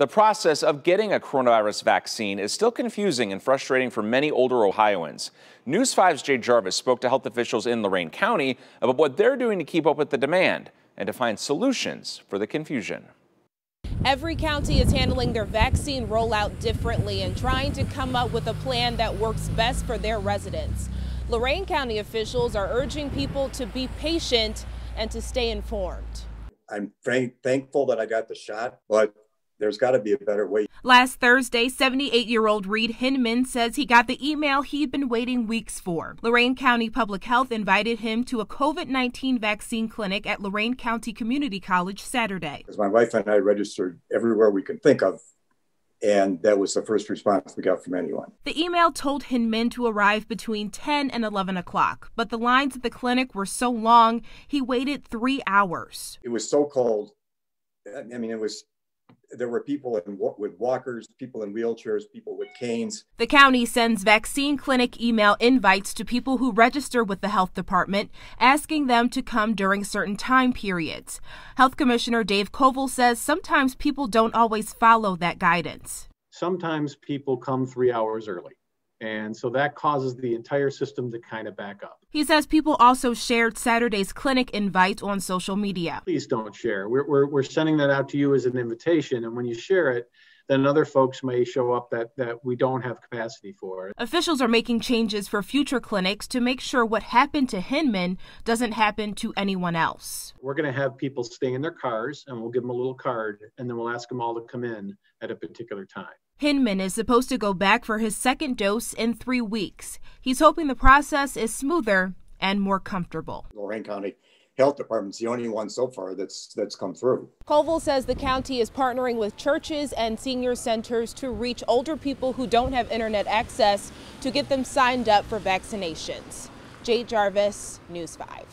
The process of getting a coronavirus vaccine is still confusing and frustrating for many older Ohioans. News 5's Jade Jarvis spoke to health officials in Lorain County about what they're doing to keep up with the demand and to find solutions for the confusion. Every county is handling their vaccine rollout differently and trying to come up with a plan that works best for their residents. Lorain County officials are urging people to be patient and to stay informed. I'm thankful that I got the shot, but there's got to be a better way. Last Thursday, 78 year old Reed Hinman says he got the email he'd been waiting weeks for. Lorain County Public Health invited him to a COVID 19 vaccine clinic at Lorain County Community College Saturday. Because my wife and I registered everywhere we could think of. And that was the first response we got from anyone. The email told Hinman to arrive between 10 and 11 o'clock, but the lines at the clinic were so long, he waited three hours. It was so cold. I mean, it was there were people in, with walkers, people in wheelchairs, people with canes. The county sends vaccine clinic email invites to people who register with the health department, asking them to come during certain time periods. Health Commissioner Dave Covell says sometimes people don't always follow that guidance. Sometimes people come three hours early. And so that causes the entire system to kind of back up. He says people also shared Saturday's clinic invite on social media. Please don't share. We're, we're, we're sending that out to you as an invitation. And when you share it, then other folks may show up that, that we don't have capacity for. Officials are making changes for future clinics to make sure what happened to Hinman doesn't happen to anyone else. We're going to have people stay in their cars and we'll give them a little card and then we'll ask them all to come in at a particular time. Hinman is supposed to go back for his second dose in three weeks. He's hoping the process is smoother and more comfortable. Lorain County Health Department's the only one so far that's that's come through. Covell says the county is partnering with churches and senior centers to reach older people who don't have internet access to get them signed up for vaccinations. Jade Jarvis, News 5.